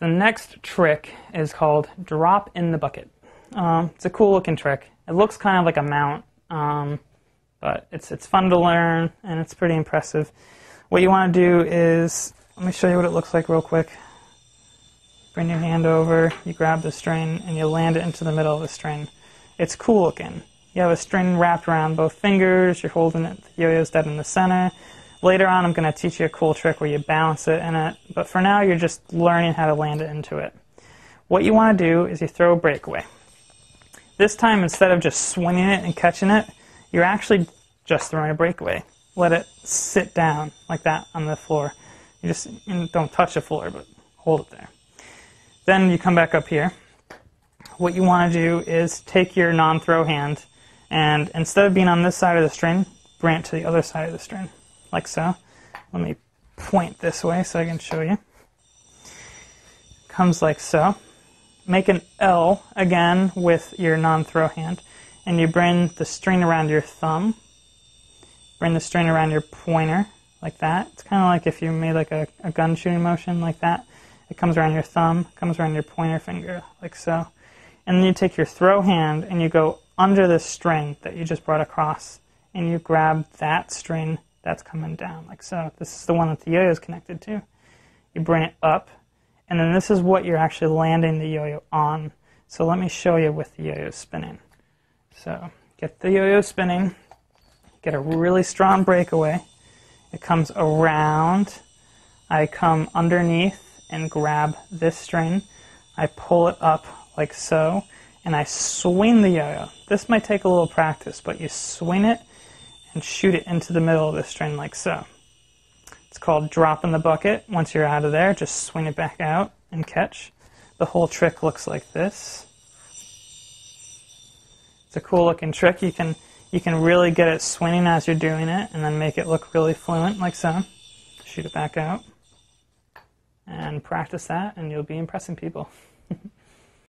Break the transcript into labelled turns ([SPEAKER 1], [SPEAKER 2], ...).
[SPEAKER 1] The next trick is called drop in the bucket. Um, it's a cool looking trick. It looks kind of like a mount, um, but it's it's fun to learn and it's pretty impressive. What you want to do is let me show you what it looks like real quick. Bring your hand over, you grab the string, and you land it into the middle of the string. It's cool looking. You have a string wrapped around both fingers, you're holding it, the yo-yo's dead in the center. Later on, I'm going to teach you a cool trick where you balance it in it, but for now, you're just learning how to land it into it. What you want to do is you throw a breakaway. This time, instead of just swinging it and catching it, you're actually just throwing a breakaway. Let it sit down like that on the floor. You just don't touch the floor, but hold it there. Then you come back up here. What you want to do is take your non-throw hand and instead of being on this side of the string, branch to the other side of the string, like so. Let me point this way so I can show you. Comes like so. Make an L again with your non-throw hand, and you bring the string around your thumb. Bring the string around your pointer, like that. It's kind of like if you made like a, a gun shooting motion, like that. It comes around your thumb, comes around your pointer finger, like so. And then you take your throw hand and you go under the string that you just brought across, and you grab that string that's coming mm-hmm. down, like so. This is the one that the yo-yo is connected to. You bring it up, and then this is what you're actually landing the yo-yo on. So let me show you with the yo-yo spinning. So get the yo-yo spinning, get a really strong breakaway. It comes around. I come underneath and grab this string. I pull it up like so, and I swing the yo-yo. This might take a little practice, but you swing it and shoot it into the middle of the string like so. It's called drop in the bucket. Once you're out of there, just swing it back out and catch. The whole trick looks like this. It's a cool looking trick. You can you can really get it swinging as you're doing it and then make it look really fluent like so. Shoot it back out and practice that and you'll be impressing people.